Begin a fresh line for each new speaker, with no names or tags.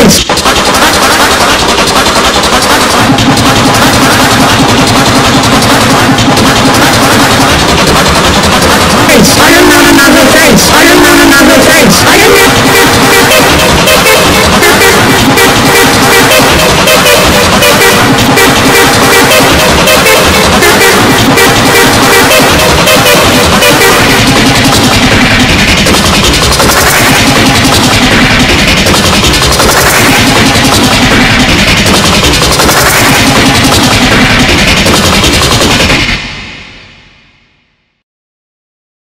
Thanks,